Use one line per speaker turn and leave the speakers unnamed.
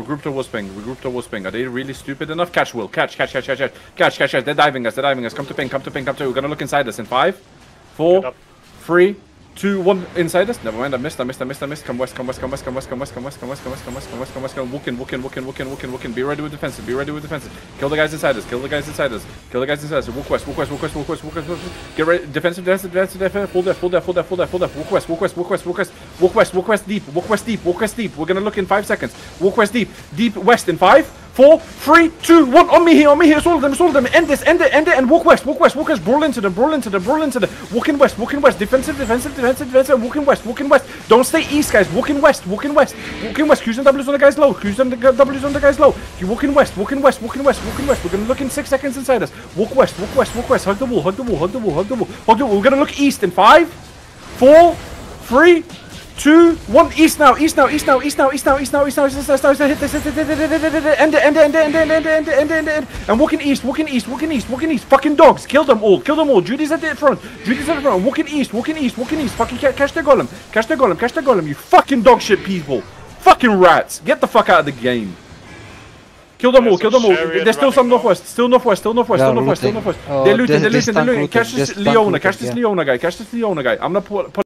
Regroup to Wusping. Regroup to Wusping. Are they really stupid enough? Catch Will. Catch, catch, catch, catch, catch. Catch, catch, catch. They're diving us. They're diving us. Come to ping. Come to ping. Come to. We're gonna look inside us in five, four, three, two, one. Inside us. Never mind. I missed. I missed. I missed. I missed. Come west. Come west. Come west. Come west. Come west. Come west. Come west. Come west. Come west. Come west. Come west. Come west. Come walk in. Walk in. Walk in. Walk in. Walk in. Walk in. Be ready with defensive. Be ready with defensive. Kill the guys inside us. Kill the guys inside us. Kill the guys inside us. Walk west. Walk west. Walk west. Walk west. Walk west. Walk west. Get ready. Defensive. Defensive. Defensive. Defensive. Full depth. Full depth. Full depth. Full depth. Full depth. Walk west. Walk west. Walk west. Walk west. Walk west. Walk west deep. Walk west deep. Walk west deep. We're gonna look in five seconds. Walk west deep. Deep west in five. Four, three, two, one. On me here, on me here. It's all of them, it's all of them. End this, end it, end it, and walk west, walk west, walk west. Brawl into them, brawl into them, brawl into them. Walking west, walking west. Defensive, defensive, defensive, defensive. Walking west, walking west. Don't stay east, guys. Walking west, walking west, walking west. Q's and W's on the guys low. Q's and W's on the guys low. You walking west, walking west, walking west, walking west. We're gonna look in six seconds inside us. Walk west, walk west, walk west. Hug the wall, hug the wall, hug the wall, hug the wall, hug the wall. We're gonna look east in five, four, three, two, one. East now, east now, east now, east now, east now, east now, east now, east now, east now, east now. Hit this, hit this, hit this, hit this, hit this, end it, end it, end it, end it, end it, end it, end it, end it, end it. And walking east, walking east, walking east, walking east. Fucking dogs, kill them all, kill them all. Judy's at the front, Judy's at the front. Walking east, walking east, walking east. Fucking ca- catch the golem, catch the golem, catch the golem. You fucking dog shit people, fucking rats. Get the fuck out of the game. Kill them all,
There's
kill
a
them all.
chariot
There's still some
running off.
northwest, still northwest, still northwest,
Yeah,
still northwest, still
looting.
northwest.
Oh,
They're looting, they're looting, they're looting. Catch this
this
Leona, catch this. Leona guy, catch this Leona guy. I'm gonna pull. pull